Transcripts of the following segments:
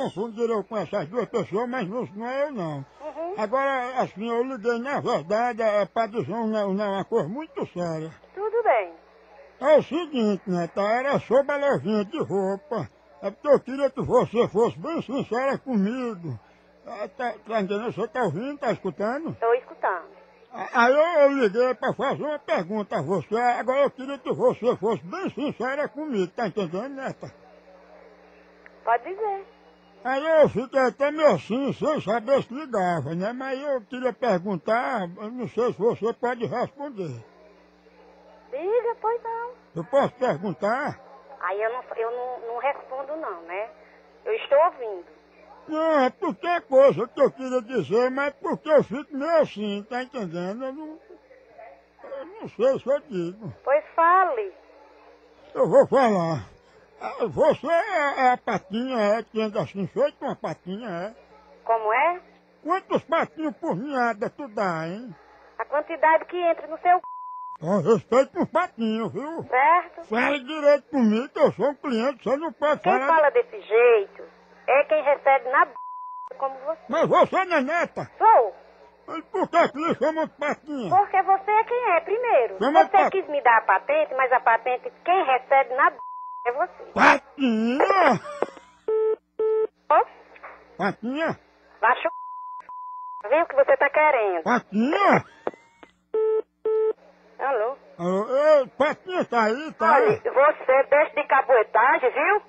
confundiram com essas duas pessoas, mas não, não é eu não. Uhum. Agora, assim, eu liguei na verdade é pra dizer uma, uma, uma coisa muito séria. Tudo bem. É o seguinte, né, tá? Era sobre a lojinha de roupa. É porque eu queria que você fosse bem sincera comigo. Ah, tá, tá entendendo? Você tá ouvindo, tá escutando? Estou escutando. Aí eu, eu liguei pra fazer uma pergunta a você. Agora eu queria que você fosse bem sincera comigo, tá entendendo, neta? Pode dizer. Aí eu fiquei até meio assim, sem saber se ligava, né? Mas eu queria perguntar, eu não sei se você pode responder. Diga, pois não. Eu posso perguntar? Aí eu não, eu não, não respondo não, né? Eu estou ouvindo. Não, é porque é coisa que eu queria dizer, mas porque eu fico meio assim, tá entendendo? Eu não, eu não sei se eu digo. Pois fale. Eu vou falar. Ah, Você é, é a patinha, é, que anda assim, feito uma patinha, é? Como é? Quantos patinhos por ninhada tu dá, hein? A quantidade que entra no seu c... Respeito com os patinhos, viu? certo? Fale direito comigo, que eu sou um cliente, você não pode Quem falar... fala desse jeito é quem recebe na b... como você. Mas você não é neta. Sou. Mas Por que que lhe chamam de patinha? Porque você é quem é primeiro. Chama Você pa- quis me dar a patente, mas a patente quem recebe na b... é você. Patinha! Ó, Patinha! Baixa o c... Vem o que você tá querendo. Patinha! Alô? Alô, ei, Patinha tá aí, tá? Olha, você deixa de cabuetagem, viu?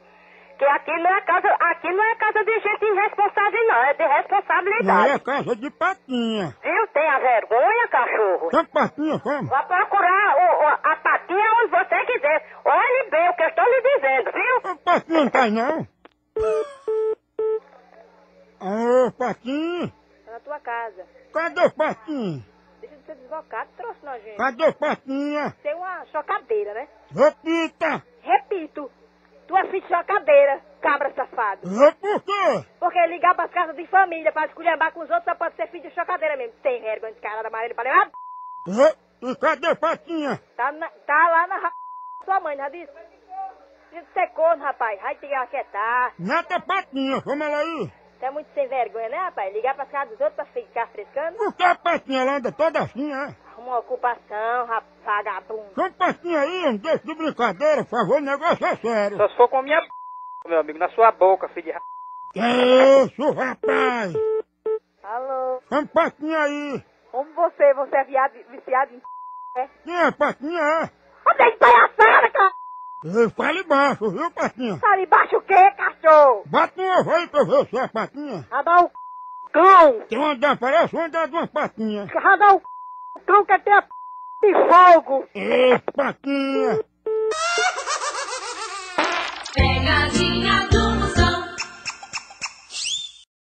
Que aqui não é casa, aqui não é casa de gente irresponsável, não, é de Não é responsabilidade. casa de patinha. Viu? Tenha vergonha, cachorro. Chama patinha, como? Vá procurar o- o- a patinha onde você quiser. Olhe bem o que eu estou lhe dizendo, não tá não? Ô, Patinha! Tá na tua casa. Cadê o Patinha? Deixa de ser desbocado, trouxe nojento. Cadê o Patinha? Tem uma chocadeira, né? Repita! Repito, tua filha de chocadeira, cabra safado. É por quê? Porque ligar pras casas de família pra esculhambar com os outros só pode ser filho de chocadeira mesmo. Tem vergonha de cara da amarela pra levar. É, E cadê Patinha? Tá, na- tá lá na ra... sua mãe, já disse? Filho de ser corno, rapaz. Vai te aquietar. Neta Patinha, chama ela aí. Você é muito sem vergonha, né, rapaz? Ligar pras casas dos outros pra ficar frescando. Por que a Patinha ela anda toda assim, é? Arruma uma ocupação, rapaz, vagabundo. Chama Patinha aí, não deixa de brincadeira, por favor, o negócio é sério. Só se for com a minha b... meu amigo, na sua boca, filho de ra... Que isso, rapaz? Alô? Chama Patinha aí. Como você? Você é viado, viciado em é? Quem é Patinha, é? Onde é que palhaçada, cara? Ei, fale baixo, viu, Patinha? Ali embaixo o quê, cachorro? Bate um ovo aí pra eu ver se é Patinha. Radar o c... cão. Tem uma andar, parece uma andar de uma patinha. Radar o c... cão que tem a p... de fogo. Ei, Patinha!